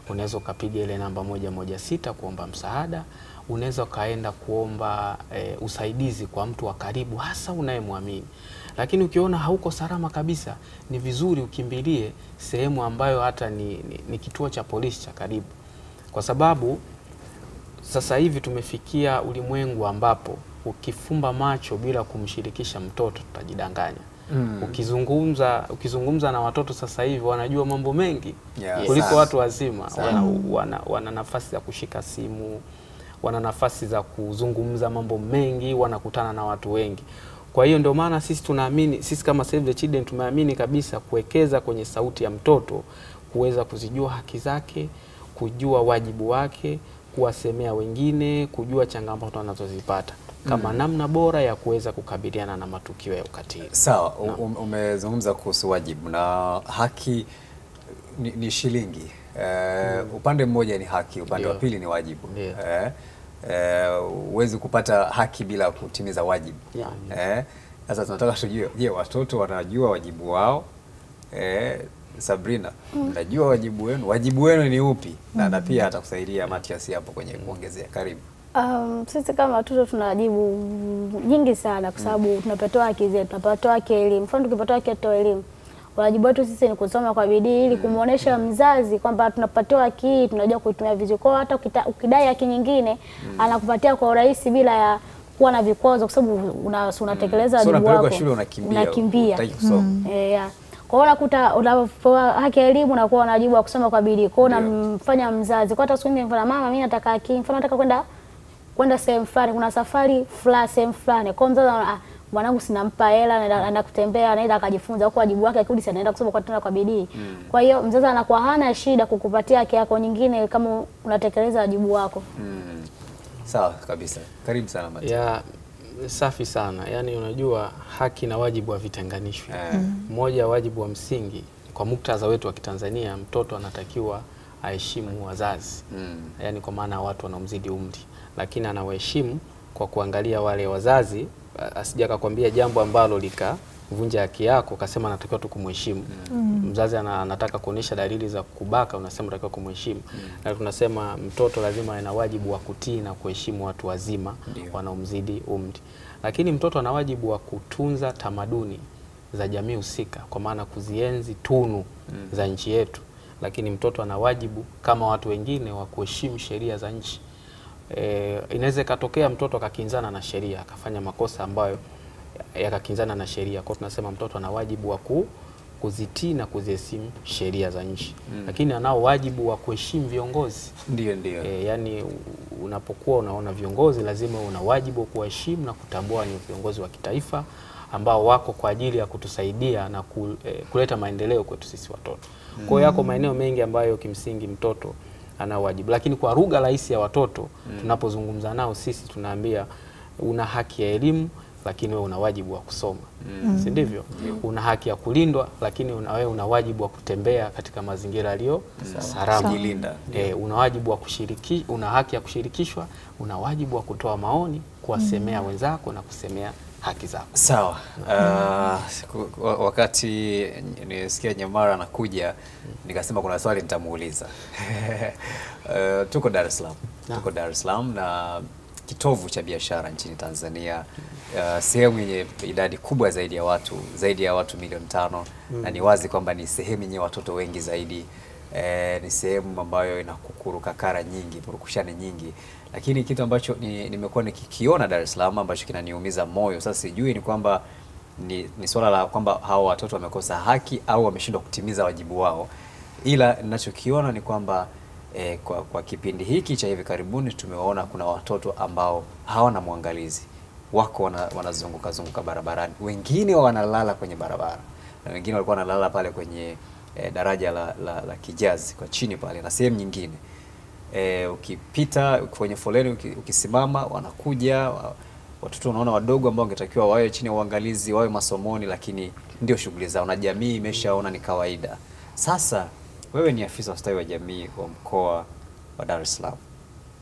unaweza ukapiga ile namba moja moja sita kuomba msaada, unaweza ukaenda kuomba e, usaidizi kwa mtu wa karibu, hasa unayemwamini. Lakini ukiona hauko salama kabisa, ni vizuri ukimbilie sehemu ambayo hata ni, ni, ni kituo cha polisi cha karibu, kwa sababu sasa hivi tumefikia ulimwengu ambapo ukifumba macho bila kumshirikisha mtoto tutajidanganya. Ukizungumza ukizungumza na watoto sasa hivi wanajua mambo mengi Yeah, kuliko sana. watu wazima. Wana, wana, wana nafasi za kushika simu, wana nafasi za kuzungumza mambo mengi, wanakutana na watu wengi. Kwa hiyo ndio maana sisi tunaamini, sisi kama Save the Children tumeamini kabisa kuwekeza kwenye sauti ya mtoto, kuweza kuzijua haki zake, kujua wajibu wake, kuwasemea wengine, kujua changamoto anazozipata kama namna bora ya kuweza kukabiliana na matukio ya ukatili. Sawa, um- umezungumza kuhusu wajibu na haki ni, ni shilingi eh, upande mmoja ni haki, upande wa pili ni wajibu eh, eh, huwezi kupata haki bila kutimiza wajibu Yeah. eh, sasa tunataka tujue, je, watoto wanajua wajibu wao? Eh, Sabrina, najua wajibu wenu? Wajibu wenu ni upi? mm. Na, na pia atakusaidia Matias hapo kwenye kuongezea. Karibu. Um, sisi kama watoto tuna wajibu nyingi sana kwa sababu mm. tunapatiwa haki zetu, tunapatiwa haki ya elimu. Mfano tukipatiwa haki ya elimu, wajibu wetu sisi ni kusoma kwa bidii ili kumuonesha mzazi kwamba tunapatiwa haki hii, tunajua kuitumia vizuri. Kwa hata ukidai haki nyingine mm. anakupatia kwa urahisi bila ya kuwa na vikwazo, kwa sababu una- unatekeleza So wajibu so, wako, shule unakimbia, unakimbia. Mm. yeah. Kwa hiyo unakuta unapewa haki ya elimu unakuwa na wajibu wa kusoma kwa bidii. Kwa hiyo unamfanya mzazi. Kwa hata siku nyingine mfano mama mimi nataka haki, mfano nataka kwenda kwenda sehemu fulani, kuna safari fulani sehemu fulani. Kwa mzazi anaona ah, mwanangu sinampa hela, anaenda anaenda kutembea, anaenda akajifunza huko, wajibu wake akirudi si anaenda kusoma kwa tena kwa bidii. mm. Kwa hiyo mzazi anakuwa hana shida kukupatia haki yako nyingine kama unatekeleza wajibu wako. Mm. Sawa kabisa. Karibu sana Mati. Yeah, safi sana. Yaani, unajua haki na wajibu havitenganishwi. Eh. Mmoja mm. wajibu wa msingi kwa muktadha wetu wa Kitanzania, mtoto anatakiwa aheshimu wazazi Mm. yaani kwa maana ya watu wanaomzidi umri, lakini anawaheshimu kwa kuangalia wale wazazi, asija akakwambia jambo ambalo likavunja haki yako, kasema anatakiwa tu kumheshimu. mm. Mzazi anataka kuonyesha dalili za kubaka, unasema unatakiwa kumheshimu. mm. Na tunasema mtoto lazima ana wajibu wa kutii na kuheshimu watu wazima Ndio. wanaomzidi umri, lakini mtoto ana wajibu wa kutunza tamaduni za jamii husika, kwa maana kuzienzi tunu mm. za nchi yetu, lakini mtoto ana wajibu kama watu wengine wa kuheshimu sheria za nchi. E, inaweza ikatokea mtoto akakinzana na sheria akafanya makosa ambayo yakakinzana na sheria. Kwa tunasema mtoto ana wajibu wa ku, kuzitii na kuziheshimu sheria za nchi mm. lakini anao wajibu wa kuheshimu viongozi. Ndio, ndio. E, yani unapokuwa unaona viongozi lazima una wajibu wa kuwaheshimu na kutambua ni viongozi wa kitaifa ambao wako kwa ajili ya kutusaidia na e, kuleta maendeleo kwetu sisi watoto. Kwa hiyo yako maeneo mengi ambayo kimsingi mtoto ana wajibu, lakini kwa lugha rahisi ya watoto mm. tunapozungumza nao sisi tunaambia una haki ya elimu lakini wewe una wajibu wa kusoma mm. si ndivyo? Mm. Una haki ya kulindwa lakini una, wewe una wajibu wa kutembea katika mazingira yaliyo salama. Kujilinda. E, una wajibu wa kushiriki, una haki ya kushirikishwa, una wajibu wa kutoa maoni, kuwasemea mm. wenzako na kusemea haki zako. Sawa. Uh, siku- wa- wakati nisikia Nyamara anakuja nikasema kuna swali nitamuuliza. uh, tuko Dar es Salaam. Tuko Dar es Salaam na kitovu cha biashara nchini Tanzania, uh, sehemu yenye idadi kubwa zaidi ya watu, zaidi ya watu milioni tano mm. na ni wazi kwamba ni sehemu yenye watoto wengi zaidi. Eh, ni sehemu ambayo ina kukurukakara nyingi, purukushani nyingi, lakini kitu ambacho ni- nimekuwa nikikiona Dar es Salaam ambacho kinaniumiza moyo sasa, sijui ni kwamba ni, ni swala la kwamba hao watoto wamekosa haki au wameshindwa kutimiza wajibu wao, ila ninachokiona ni kwamba eh, kwa, kwa kipindi hiki cha hivi karibuni tumewaona kuna watoto ambao hawana mwangalizi, wako wana, wanazunguka zunguka barabarani, wengine wanalala kwenye barabara. Na wengine walikuwa wanalala pale kwenye eh, daraja la, la, la Kijazi kwa chini pale na sehemu nyingine e, ukipita kwenye foleni ukisimama wanakuja wa- watoto unaona wadogo ambao wangetakiwa wawe chini ya uangalizi wawe masomoni, lakini ndio shughuli zao na jamii imeshaona ni kawaida. Sasa wewe ni afisa ustawi wa jamii wa mkoa wa Dar es Salaam,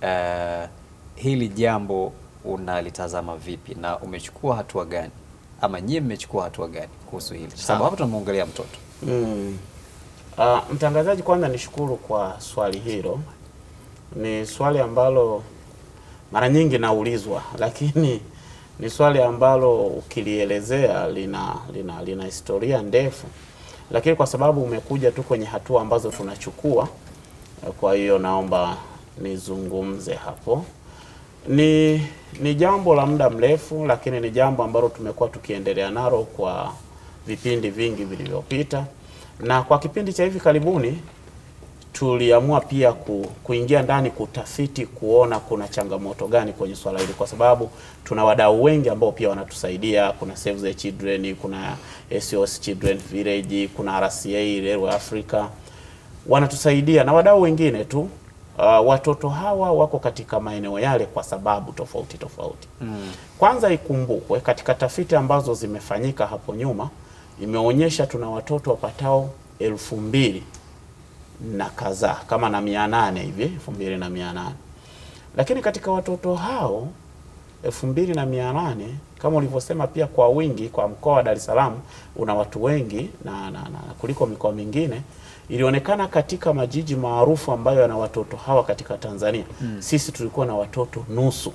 uh, hili jambo unalitazama vipi na umechukua hatua gani ama nyie mmechukua hatua gani kuhusu hili? Kwa sababu hapa tunamwongelea mtoto. Mm. Uh, mtangazaji, kwanza nishukuru kwa swali hilo. Ni swali ambalo mara nyingi naulizwa, lakini ni swali ambalo ukilielezea lina, lina, lina historia ndefu, lakini kwa sababu umekuja tu kwenye hatua ambazo tunachukua, kwa hiyo naomba nizungumze hapo. Ni ni jambo la muda mrefu, lakini ni jambo ambalo tumekuwa tukiendelea nalo kwa vipindi vingi vilivyopita, na kwa kipindi cha hivi karibuni tuliamua pia ku, kuingia ndani kutafiti kuona kuna changamoto gani kwenye swala hili, kwa sababu tuna wadau wengi ambao pia wanatusaidia. Kuna Save the Children, kuna SOS Children Village, kuna RCA Railway Africa wanatusaidia na wadau wengine tu. Uh, watoto hawa wako katika maeneo yale kwa sababu tofauti tofauti. Mm. Kwanza ikumbukwe katika tafiti ambazo zimefanyika hapo nyuma imeonyesha tuna watoto wapatao elfu mbili na kadhaa kama na mia nane hivi elfu mbili na mia nane. Lakini katika watoto hao elfu mbili na mia nane kama ulivyosema pia kwa wingi kwa mkoa wa Dar es Salaam una watu wengi na, na, na kuliko mikoa mingine ilionekana katika majiji maarufu ambayo yana watoto hawa katika Tanzania. Sisi tulikuwa na watoto nusu.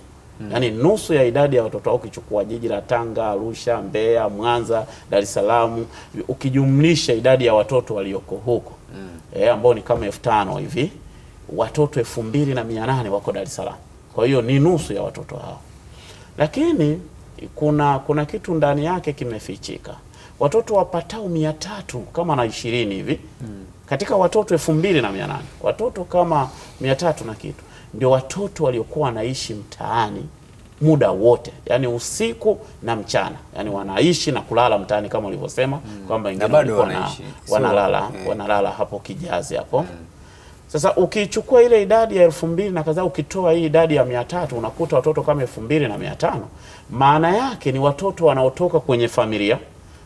Yaani nusu ya idadi ya watoto hao ukichukua jiji la Tanga, Arusha, Mbeya, Mwanza, Dar es Salaam ukijumlisha idadi ya watoto walioko huko eh, ambao ni kama elfu tano hivi watoto elfu mbili na mia nane wako Dar es Salaam. Kwa hiyo ni nusu ya watoto hao, lakini kuna kuna kitu ndani yake kimefichika. Watoto wapatao mia tatu kama na ishirini hivi mm. katika watoto elfu mbili na mia nane watoto kama mia tatu na kitu ndio watoto waliokuwa wanaishi mtaani muda wote, yani usiku na mchana, yani wanaishi na kulala mtaani kama ulivyosema mm. kwamba wengine walikuwa na- wanalala so, wanalala hapo Kijazi hapo. mm. Sasa ukichukua ile idadi ya elfu mbili na kadhaa ukitoa hii idadi ya mia tatu unakuta watoto kama elfu mbili na mia tano Maana yake ni watoto wanaotoka kwenye familia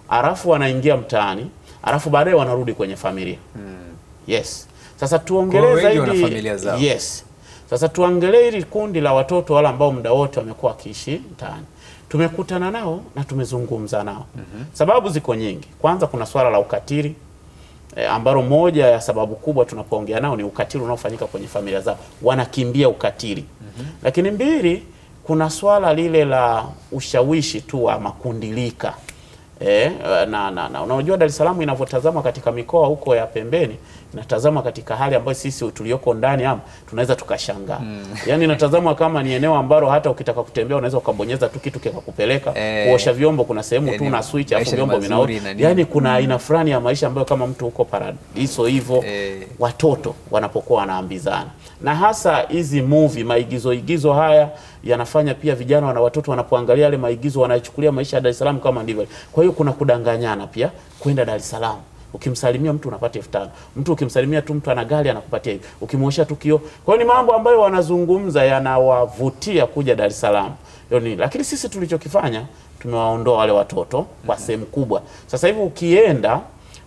alafu wanaingia mtaani alafu baadaye wanarudi kwenye familia. mm. Yes. Sasa tuongelee zaidi. Yes. Sasa tuangalie hili kundi la watoto wale ambao muda wote wamekuwa wakiishi mtaani. Tumekutana nao na tumezungumza nao. mm -hmm. Sababu ziko nyingi. Kwanza kuna swala la ukatili e, ambalo moja ya sababu kubwa tunapoongea nao ni ukatili unaofanyika kwenye familia zao, wanakimbia ukatili. mm -hmm. Lakini mbili, kuna swala lile la ushawishi tu wa makundilika, E, na, na, na unajua Dar es Salaam inavyotazamwa katika mikoa huko ya pembeni inatazamwa katika hali ambayo sisi tulioko ndani hapa tunaweza tukashangaa. mm. Yaani natazama kama ni eneo ambalo hata ukitaka kutembea unaweza ukabonyeza tu kitu kikakupeleka. Eh, Kuosha vyombo kuna sehemu tu yani na switch afu vyombo vinaota. Yaani kuna aina fulani ya maisha ambayo kama mtu huko paradiso hivyo Eh. watoto wanapokuwa wanaambizana na hasa hizi movie maigizo igizo haya yanafanya pia vijana na watoto wanapoangalia yale maigizo wanachukulia maisha ya Dar es Salaam kama ndivyo. Kwa hiyo kuna kudanganyana pia kwenda Dar es Salaam. Ukimsalimia mtu unapata elfu tano. Mtu ukimsalimia tu mtu ana gari anakupatia hivi. Ukimwosha tu kioo. Kwa hiyo ni mambo ambayo wanazungumza yanawavutia kuja Dar es Salaam. Hiyo ni lakini sisi tulichokifanya tumewaondoa wale watoto kwa sehemu kubwa. Sasa hivi ukienda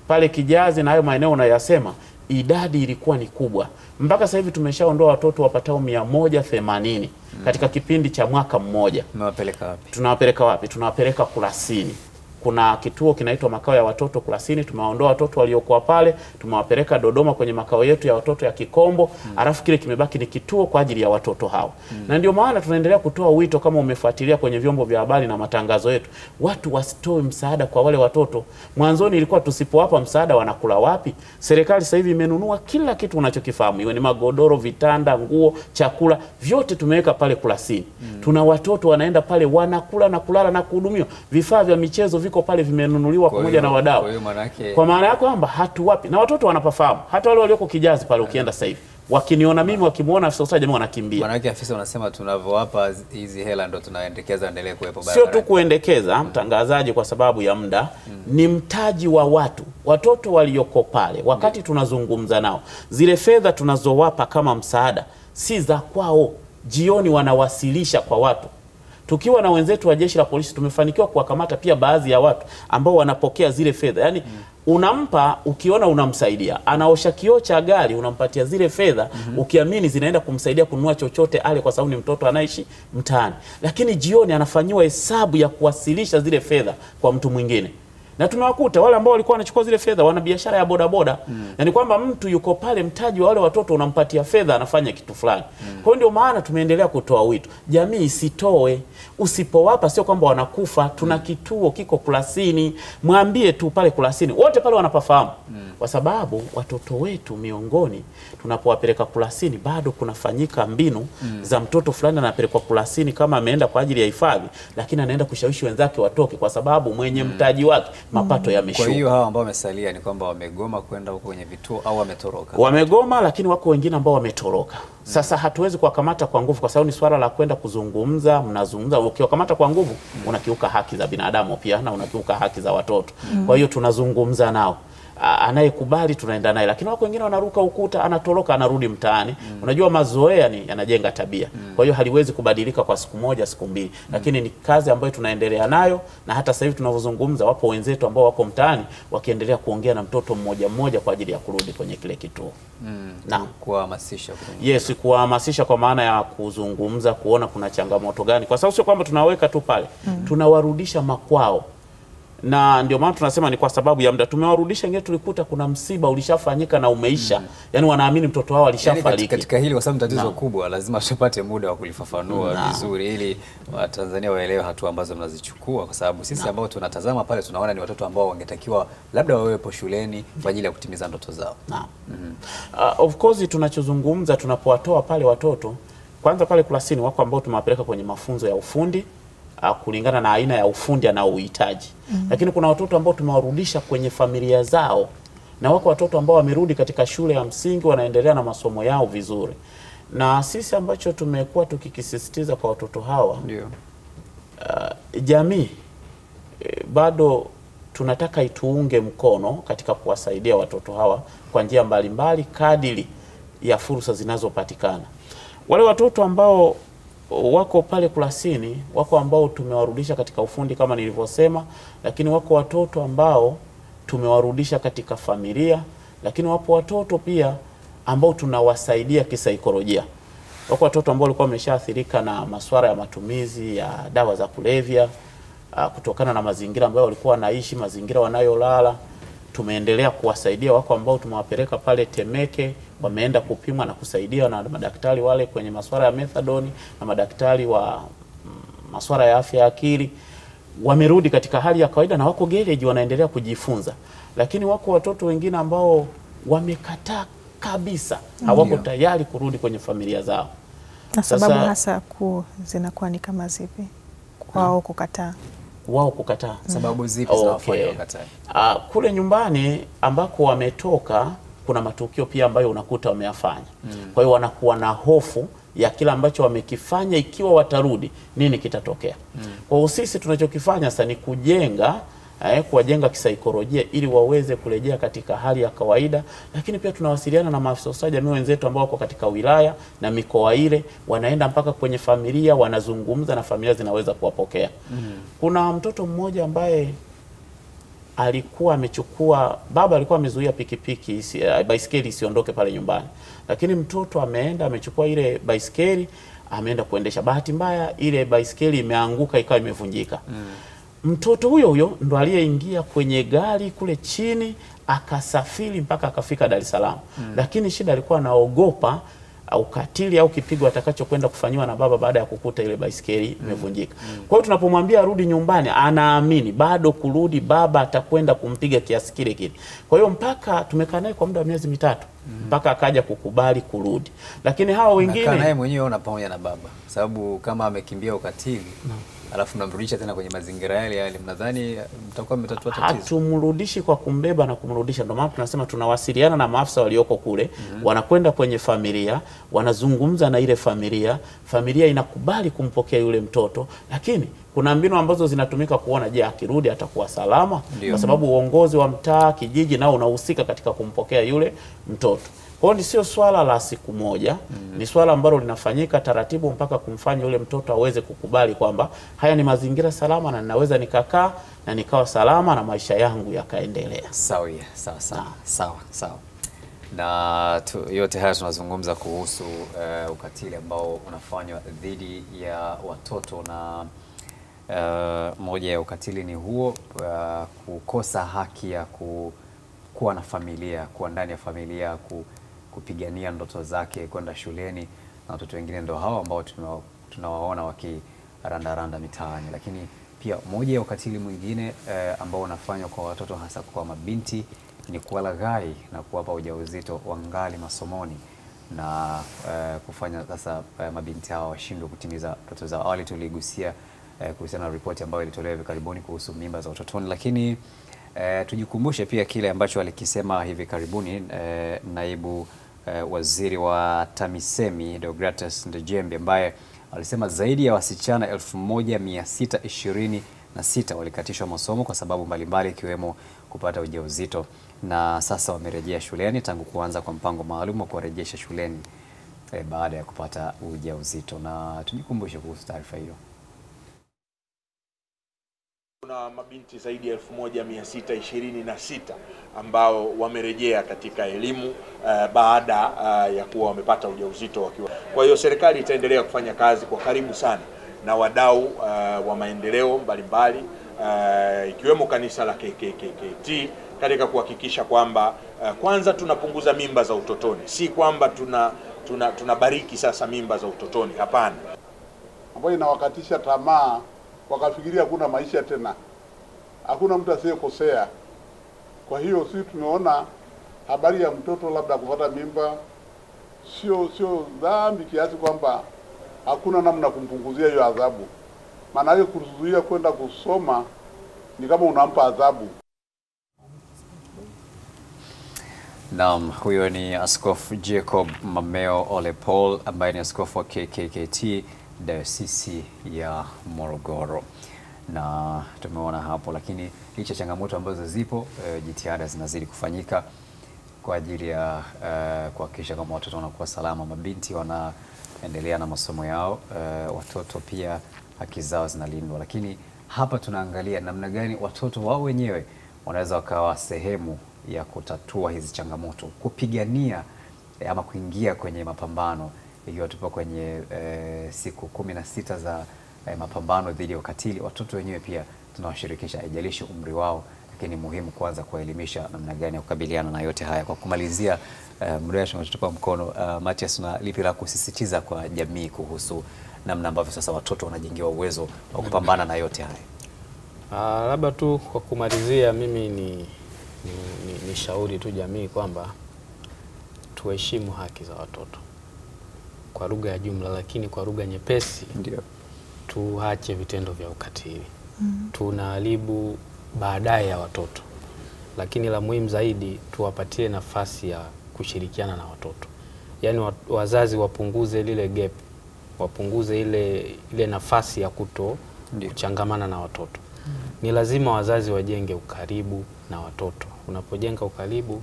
pale Kijazi na hayo maeneo unayasema idadi ilikuwa ni kubwa. Mpaka sasa hivi tumeshaondoa watoto wapatao mia moja themanini katika kipindi cha mwaka mmoja. Tunawapeleka wapi? Tunawapeleka wapi? Tunawapeleka Kurasini. Kuna kituo kinaitwa makao ya watoto Kurasini. Tumewaondoa watoto waliokuwa pale, tumewapeleka Dodoma kwenye makao yetu ya watoto ya Kikombo, mm. alafu kile kimebaki ni kituo kwa ajili ya watoto hao. mm. Na ndio maana tunaendelea kutoa wito, kama umefuatilia kwenye vyombo vya habari na matangazo yetu, watu wasitoe msaada kwa wale watoto. Mwanzoni ilikuwa tusipowapa msaada wanakula wapi? Serikali sasa hivi imenunua kila kitu unachokifahamu, iwe ni magodoro, vitanda, nguo, chakula, vyote tumeweka pale Kurasini. Tuna watoto wanaenda pale wanakula na kulala na kuhudumiwa. Vifaa vya michezo viko pale vimenunuliwa pamoja na wadau. Kwa maana ya kwamba hatuwapi na watoto wanapafahamu, hata wale walioko Kijazi pale ukienda sasa hivi wakiniona mimi, wakimwona afisa ustawi jamii wanakimbia. yake afisa unasema tunavyowapa hizi hela ndo tunaendekeza endelee kuwepo Sio tu barabarani. kuendekeza mtangazaji, kwa sababu ya muda, ni mtaji wa watu, watoto walioko pale. Wakati tunazungumza nao, zile fedha tunazowapa kama msaada si za kwao, jioni wanawasilisha kwa watu. Tukiwa na wenzetu wa jeshi la polisi tumefanikiwa kuwakamata pia baadhi ya watu ambao wanapokea zile fedha. yani mm. unampa ukiona unamsaidia, anaosha kioo cha gari, unampatia zile fedha mm -hmm. ukiamini zinaenda kumsaidia kununua chochote ale, kwa sababu ni mtoto anaishi mtaani, lakini jioni anafanyiwa hesabu ya kuwasilisha zile fedha kwa mtu mwingine na tumewakuta wale ambao walikuwa wanachukua zile fedha wana biashara ya bodaboda mm. yani kwamba mtu yuko pale, mtaji wa wale watoto unampatia fedha, anafanya kitu fulani mm. kwa hiyo ndio maana tumeendelea kutoa wito, jamii isitoe. Usipowapa sio kwamba wanakufa. Tuna kituo kiko Kurasini, mwambie tu pale Kurasini, wote pale wanapafahamu mm. kwa sababu watoto wetu miongoni, tunapowapeleka Kurasini bado kunafanyika mbinu mm. za mtoto fulani anapelekwa Kurasini kama ameenda kwa ajili ya hifadhi, lakini anaenda kushawishi wenzake watoke, kwa sababu mwenye mm. mtaji wake mapato Kwa yameshuka. hiyo hawa ambao wamesalia ni kwamba wamegoma kwenda huko kwenye vituo au wametoroka. Wamegoma, lakini wako wengine ambao wametoroka. Sasa hatuwezi kuwakamata kwa nguvu, kwa sababu ni swala la kwenda kuzungumza. Mnazungumza, ukiwakamata kwa nguvu unakiuka haki za binadamu pia na unakiuka haki za watoto. Kwa hiyo tunazungumza nao anayekubali tunaenda naye, lakini wako wengine wanaruka ukuta, anatoroka, anarudi mtaani. mm. Unajua, mazoea ni yanajenga tabia, mm. kwa hiyo haliwezi kubadilika kwa siku moja siku mbili, mm. lakini ni kazi ambayo tunaendelea nayo, na hata sasa hivi tunavyozungumza, wapo wenzetu ambao wako mtaani wakiendelea kuongea na mtoto mmoja mmoja kwa ajili ya kurudi kwenye kile kituo. mm. kuwahamasisha kwenye- Yes, kuwahamasisha kwa maana ya kuzungumza, kuona kuna changamoto gani, kwa sababu sio kwamba tunaweka tu pale, mm. tunawarudisha makwao, na ndio maana tunasema ni kwa sababu ya muda. Tumewarudisha, ingine, tulikuta kuna msiba ulishafanyika na umeisha, mm. yani wanaamini mtoto wao alishafariki. Yani katika hili kwa sababu tatizo kubwa, lazima tupate muda wa kulifafanua vizuri ili Watanzania waelewe hatua ambazo mnazichukua, kwa sababu sisi ambao tunatazama pale tunaona ni watoto ambao wangetakiwa labda wawepo shuleni kwa ajili ya kutimiza ndoto zao. Naam. Uh, of course tunachozungumza tunapowatoa pale watoto, kwanza pale Kurasini wako ambao tumewapeleka kwenye mafunzo ya ufundi kulingana na aina ya ufundi anaouhitaji lakini kuna watoto ambao tumewarudisha kwenye familia zao, na wako watoto ambao wamerudi katika shule ya msingi wanaendelea na masomo yao vizuri, na sisi ambacho tumekuwa tukikisisitiza kwa watoto hawa Ndio. uh, jamii e, bado tunataka ituunge mkono katika kuwasaidia watoto hawa kwa njia mbalimbali kadiri ya fursa zinazopatikana. Wale watoto ambao wako pale Kurasini, wako ambao tumewarudisha katika ufundi kama nilivyosema, lakini wako watoto ambao tumewarudisha katika familia, lakini wapo watoto pia ambao tunawasaidia kisaikolojia. Wako watoto ambao walikuwa wameshaathirika na masuala ya matumizi ya dawa za kulevya ah, kutokana na mazingira ambayo walikuwa wanaishi, mazingira wanayolala. Tumeendelea kuwasaidia. Wako ambao tumewapeleka pale Temeke, wameenda kupimwa na kusaidiwa na madaktari wale kwenye masuala ya methadoni na madaktari wa mm, masuala ya afya ya akili. wamerudi katika hali ya kawaida na wako gereji wanaendelea kujifunza, lakini wako watoto wengine ambao wamekataa kabisa, hawako tayari kurudi kwenye familia zao. Na sababu Sasa- hasa kuu zinakuwa ni kama zipi kwao kukataa? Wao kukataa Sababu zipi Okay. zinawafanya wakatae? Uh, kule nyumbani ambako wametoka kuna matukio pia ambayo unakuta wameyafanya. mm. Kwa hiyo wanakuwa na hofu ya kile ambacho wamekifanya, ikiwa watarudi nini kitatokea. mm. Kwa hiyo sisi tunachokifanya sasa ni kujenga eh, kuwajenga kisaikolojia ili waweze kurejea katika hali ya kawaida, lakini pia tunawasiliana na maafisa ustawi jamii wenzetu ambao wako katika wilaya na mikoa ile, wanaenda mpaka kwenye familia, wanazungumza na familia zinaweza kuwapokea. mm. Kuna mtoto mmoja ambaye alikuwa amechukua baba alikuwa amezuia pikipiki isi, uh, baiskeli isiondoke pale nyumbani, lakini mtoto ameenda amechukua ile baiskeli ameenda kuendesha. Bahati mbaya ile baiskeli imeanguka ikawa imevunjika. mm. Mtoto huyo huyo ndo aliyeingia kwenye gari kule chini akasafiri mpaka akafika Dar es Salaam, mm. lakini shida alikuwa anaogopa ukatili au kipigo atakachokwenda kufanyiwa na baba baada ya kukuta ile baiskeli imevunjika. Mm. Kwa hiyo tunapomwambia arudi nyumbani, anaamini bado kurudi baba atakwenda kumpiga kiasi kile kile. Kwa hiyo mpaka tumekaa naye kwa muda wa miezi mitatu mpaka akaja kukubali kurudi, lakini hawa wengine naye mwenyewe na pamoja na baba, sababu kama amekimbia ukatili alafu mnamrudisha tena kwenye mazingira yale yale, mnadhani mtakuwa mmetatua tatizo? hatumrudishi kwa kumbeba na kumrudisha. Ndio maana tunasema tunawasiliana na maafisa walioko kule, mm -hmm. wanakwenda kwenye familia, wanazungumza na ile familia, familia inakubali kumpokea yule mtoto, lakini kuna mbinu ambazo zinatumika kuona, je, akirudi atakuwa salama? Ndiyo. Kwa sababu uongozi wa mtaa, kijiji nao unahusika katika kumpokea yule mtoto. Kwa hiyo ni sio swala la siku moja, mm. ni swala ambalo linafanyika taratibu mpaka kumfanya yule mtoto aweze kukubali kwamba haya ni mazingira salama na ninaweza nikakaa na nikawa salama na maisha yangu yakaendelea. Sawa, yeah, sawa sawa sawa sawa. Na tu, yote haya tunazungumza kuhusu uh, ukatili ambao unafanywa dhidi ya watoto na uh, moja ya ukatili ni huo uh, kukosa haki ya ku, kuwa na familia, kuwa ndani ya familia, ku, kupigania ndoto zake, kwenda shuleni na watoto wengine ndo hao ambao tunawa- tunawaona wakirandaranda mitaani, lakini pia moja ya ukatili mwingine eh, ambao unafanywa kwa watoto hasa kwa mabinti ni kuwalaghai na kuwapa ujauzito wangali masomoni na eh, kufanya sasa eh, mabinti hao washindwe kutimiza ndoto zao. Awali tuligusia eh, kuhusiana na ripoti ambayo ilitolewa hivi karibuni kuhusu mimba za utotoni, lakini eh, tujikumbushe pia kile ambacho alikisema hivi karibuni eh, naibu eh, waziri wa TAMISEMI Deogratus Ndejembi ambaye alisema zaidi ya wasichana 1626 walikatishwa masomo kwa sababu mbalimbali ikiwemo kupata ujauzito na sasa wamerejea shuleni tangu kuanza kwa mpango maalum wa kuwarejesha shuleni eh, baada ya kupata ujauzito. Na tujikumbushe kuhusu taarifa hiyo. Kuna mabinti zaidi ya elfu moja mia sita ishirini na sita ambao wamerejea katika elimu uh, baada uh, ya kuwa wamepata ujauzito wakiwa. Kwa hiyo serikali itaendelea kufanya kazi kwa karibu sana na wadau uh, wa maendeleo mbalimbali uh, ikiwemo kanisa la KKKT katika kuhakikisha kwamba uh, kwanza tunapunguza mimba za utotoni, si kwamba tuna tuna tunabariki sasa mimba za utotoni, hapana. ambayo inawakatisha tamaa, wakafikiria kuna maisha tena, hakuna mtu asiyekosea. Kwa hiyo sisi tumeona habari ya mtoto labda kupata mimba sio sio dhambi kiasi kwamba hakuna namna kumpunguzia hiyo adhabu. Maana yake kuzuia kwenda kusoma ni kama unampa adhabu. Naam, huyo ni Askofu Jacob Mameo Ole Paul ambaye ni askofu wa KKKT Dayosisi ya Morogoro, na tumeona hapo. Lakini licha changamoto ambazo zipo, e, jitihada zinazidi kufanyika kwa ajili ya e, kuhakikisha kwamba watoto wanakuwa salama, mabinti wanaendelea na masomo yao, e, watoto pia haki zao zinalindwa. Lakini hapa tunaangalia namna gani watoto wao wenyewe wanaweza wakawa sehemu ya kutatua hizi changamoto, kupigania e, ama kuingia kwenye mapambano, ikiwa tupo kwenye e, siku kumi na sita za eh, mapambano dhidi ya ukatili. Watoto wenyewe pia tunawashirikisha, haijalishi umri wao, lakini muhimu kwanza kuwaelimisha namna gani ya kukabiliana na yote haya. Kwa kumalizia, eh, muda wetu mkono. Uh, Mathias, na lipi la kusisitiza kwa jamii kuhusu namna ambavyo sasa watoto wanajengewa uwezo wa kupambana na yote haya? Ah, labda tu kwa kumalizia, mimi ni, ni, ni, ni shauri tu jamii kwamba tuheshimu haki za watoto kwa lugha ya jumla, lakini kwa lugha nyepesi Ndio. Tuache vitendo vya ukatili. mm. Tunaharibu baadaye ya watoto, lakini la muhimu zaidi tuwapatie nafasi ya kushirikiana na watoto, yaani wazazi wapunguze lile gap, wapunguze ile, ile nafasi ya kuto Ndiyo. kuchangamana na watoto. mm. Ni lazima wazazi wajenge ukaribu na watoto. Unapojenga ukaribu,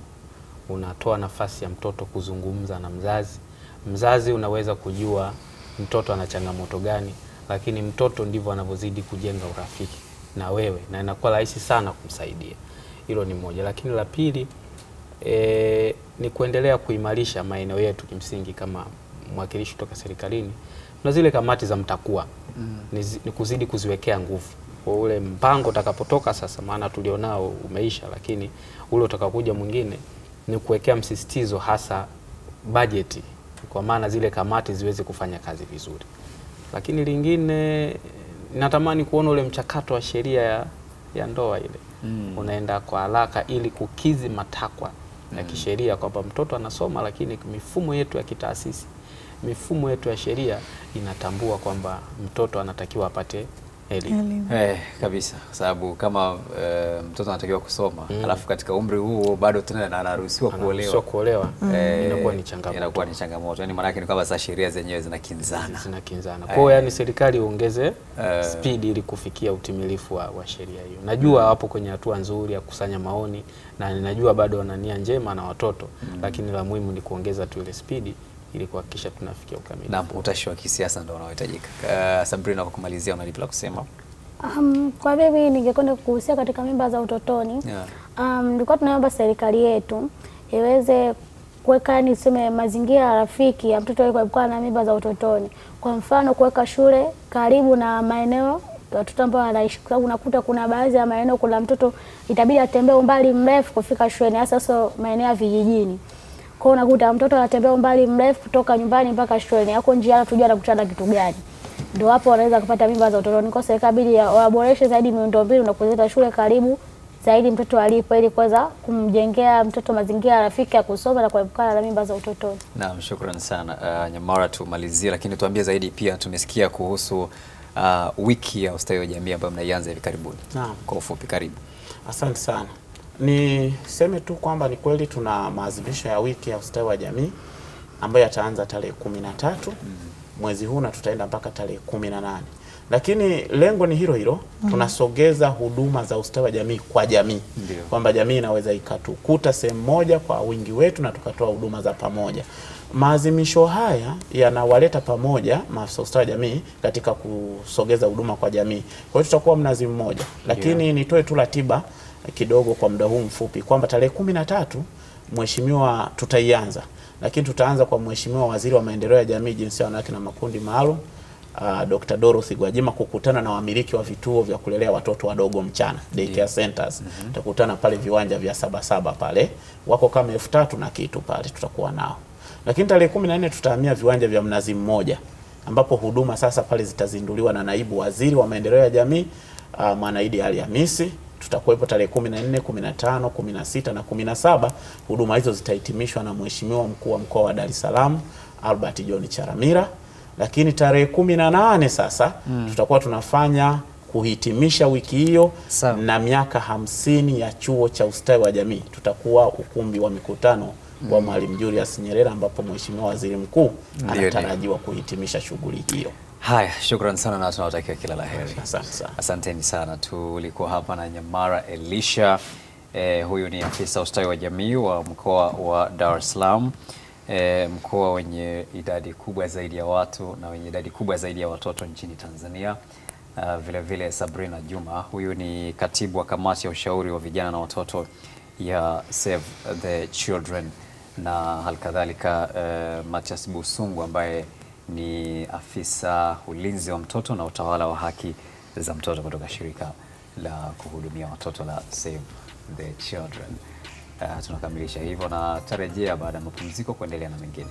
unatoa nafasi ya mtoto kuzungumza na mzazi. Mzazi unaweza kujua mtoto ana changamoto gani, lakini mtoto ndivyo anavyozidi kujenga urafiki na wewe, na inakuwa rahisi sana kumsaidia. Hilo ni moja, lakini la pili e, ni kuendelea kuimarisha maeneo yetu kimsingi kama mwakilishi kutoka serikalini. Na zile kamati za mtakuwa. Ni, ni kuzidi kuziwekea nguvu. Kwa ule mpango utakapotoka sasa, maana tulionao umeisha, lakini ule utakaokuja mwingine ni kuwekea msisitizo hasa bajeti, kwa maana zile kamati ziweze kufanya kazi vizuri. Lakini lingine natamani kuona ule mchakato wa sheria ya, ya ndoa ile mm. unaenda kwa haraka ili kukizi matakwa ya kisheria kwamba mtoto anasoma, lakini mifumo yetu ya kitaasisi, mifumo yetu ya sheria inatambua kwamba mtoto anatakiwa apate elimu. Eh, kabisa kwa sababu kama e, mtoto anatakiwa kusoma mm. alafu katika umri huo bado tena anaruhusiwa kuolewa kuolewa kuolewa e, inakuwa ni changamoto. inakuwa ni changamoto. Yani maanake ni kwamba sasa sheria zenyewe zinakinzana. zinakinzana. Kwa hiyo yani serikali iongeze e, speed ili kufikia utimilifu wa, wa sheria hiyo. Najua mm. wapo kwenye hatua nzuri ya kukusanya maoni na ninajua bado wana nia njema na watoto, mm. lakini la muhimu ni kuongeza tu ile speed ili kuhakikisha tunafikia ukamilifu. na utashi wa kisiasa ndio unaohitajika. Uh, Sabrina, kwa kumalizia, una lipi la kusema? Um, kwa mimi ningekwenda kuhusia katika mimba za utotoni. Yeah. Um, nilikuwa tunaomba serikali yetu iweze kuweka ni sema mazingira rafiki ya mtoto kuepukana na mimba za utotoni. Kwa mfano kuweka shule karibu na maeneo ya watoto ambao wanaishi, kwa sababu unakuta kuna baadhi ya maeneo kuna mtoto itabidi atembee umbali mrefu kufika shuleni, hasa so maeneo ya vijijini. Kwa hiyo unakuta mtoto anatembea umbali mrefu kutoka nyumbani mpaka shuleni, hapo njiani hatujua anakutana na kitu gani ndio hapo wanaweza kupata mimba za utotoni. Kwa serikali ya- waboreshe zaidi miundombinu na kuleta shule karibu zaidi mtoto alipo, ili kuweza kumjengea mtoto mazingira rafiki ya kusoma na kuepukana na mimba za utotoni. Naam, shukrani sana uh, Nyamara, tumalizie, lakini tuambie zaidi pia. Tumesikia kuhusu uh, wiki ya ustawi wa jamii ambayo mnaianza hivi karibuni. Naam. Kwa ufupi, karibu. Asante sana. Niseme tu kwamba ni kweli tuna maadhimisho ya wiki ya ustawi wa jamii ambayo yataanza tarehe kumi na tatu. Mwezi huu na tutaenda mpaka tarehe kumi na nane. Lakini lengo ni hilo hilo, tunasogeza huduma za ustawi wa jamii kwa jamii, kwamba jamii inaweza ikatukuta sehemu moja kwa wingi wetu na tukatoa huduma za pamoja. Maadhimisho haya yanawaleta pamoja maafisa ustawi wa jamii katika kusogeza huduma kwa jamii. Kwa hiyo tutakuwa mnazi mmoja, lakini nitoe tu ratiba kidogo kwa muda huu mfupi kwamba tarehe kumi na tatu mheshimiwa tutaianza, lakini tutaanza kwa mheshimiwa waziri wa maendeleo ya jamii, jinsia, wanawake na makundi maalum uh, Dr. Dorothy Gwajima kukutana na wamiliki wa vituo vya kulelea watoto wadogo mchana daycare centers. Tutakutana pale viwanja vya Sabasaba pale, wako kama elfu tatu na kitu pale, tutakuwa nao. Lakini tarehe kumi na nne tutahamia viwanja vya Mnazi Mmoja ambapo huduma sasa pale zitazinduliwa na naibu waziri wa maendeleo ya jamii uh, Mwanaidi Ali Hamisi. Tutakuwepo tarehe kumi na nne, kumi na tano, kumi na sita na kumi na saba. Huduma hizo zitahitimishwa na Mheshimiwa mkuu wa mkoa wa Dar es Salaam Albert John Charamira lakini tarehe kumi na nane sasa tutakuwa tunafanya kuhitimisha wiki hiyo na miaka hamsini ya chuo cha ustawi wa jamii. Tutakuwa ukumbi wa mikutano wa Mwalimu Julius Nyerere ambapo Mheshimiwa Waziri Mkuu anatarajiwa kuhitimisha shughuli hiyo. Haya, shukran sana na tunawatakia kila la heri. Asante sana. Asanteni sana. Tulikuwa hapa na Nyamara Elisha. Eh, huyu ni afisa ustawi wa jamii wa mkoa wa Dar es Salaam, eh, mkoa wenye idadi kubwa zaidi ya watu na wenye idadi kubwa zaidi ya watoto nchini Tanzania. Uh, vile vile Sabrina Juma, huyu ni katibu wa kamati ya ushauri wa vijana na watoto ya Save the Children na halikadhalika uh, Matias Busungu ambaye ni afisa ulinzi wa mtoto na utawala wa haki za mtoto kutoka shirika la kuhudumia watoto la Save the Children. Uh, tunakamilisha hivyo na tarejea baada ya mapumziko kuendelea na mengine.